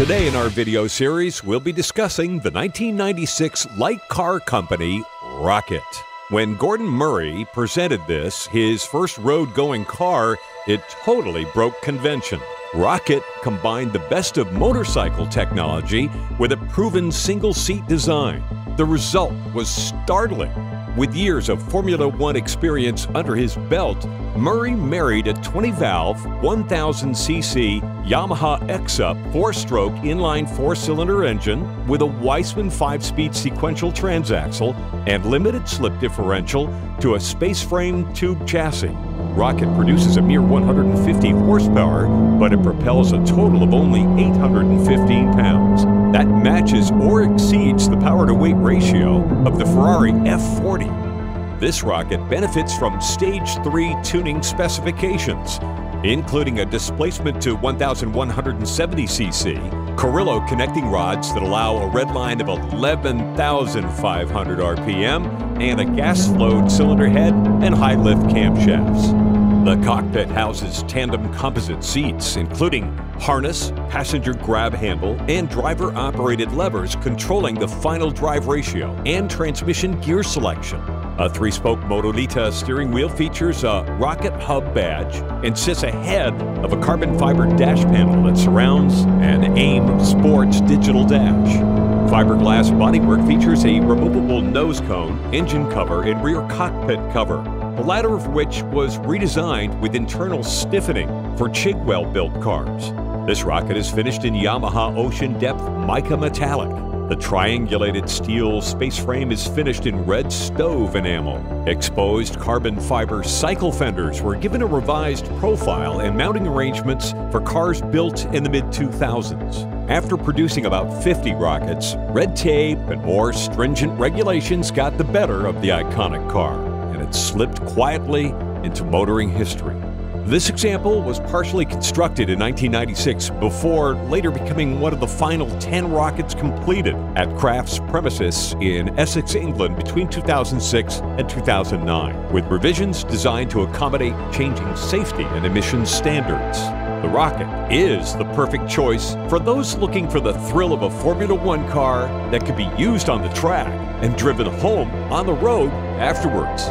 Today in our video series, we'll be discussing the 1996 light car company Rocket. When Gordon Murray presented this, his first road going car, it totally broke convention. Rocket combined the best of motorcycle technology with a proven single seat design. The result was startling. With years of Formula One experience under his belt, Murray married a 20 valve, 1000cc Yamaha EXUP four stroke inline four cylinder engine with a Weismann 5 speed sequential transaxle and limited slip differential to a space frame tube chassis. Rocket produces a mere 150 horsepower, but it propels a total of only 815 pounds. That matches or exceeds the power to weight ratio of the Ferrari F40. This rocket benefits from Stage 3 tuning specifications, including a displacement to 1170cc, Carrillo connecting rods that allow a red line of 11,500 RPM, and a gas flowed cylinder head and high lift camshafts. The cockpit houses tandem composite seats, including harness, passenger grab handle, and driver operated levers controlling the final drive ratio and transmission gear selection. A three spoke Moto-Lita steering wheel features a rocket hub badge and sits ahead of a carbon fiber dash panel that surrounds an AIM Sports digital dash. Fiberglass bodywork features a removable nose cone, engine cover, and rear cockpit cover, the latter of which was redesigned with internal stiffening for Chigwell built cars. This rocket is finished in Yamaha Ocean Depth Mica Metallic. The triangulated steel space frame is finished in red stove enamel. Exposed carbon fiber cycle fenders were given a revised profile and mounting arrangements for cars built in the mid 2000s. After producing about 50 rockets, red tape and more stringent regulations got the better of the iconic car, and it slipped quietly into motoring history. This example was partially constructed in 1996 before later becoming one of the final 10 rockets completed at Craft's premises in Essex, England between 2006 and 2009, with revisions designed to accommodate changing safety and emissions standards. The Rocket is the perfect choice for those looking for the thrill of a Formula One car that could be used on the track and driven home on the road afterwards.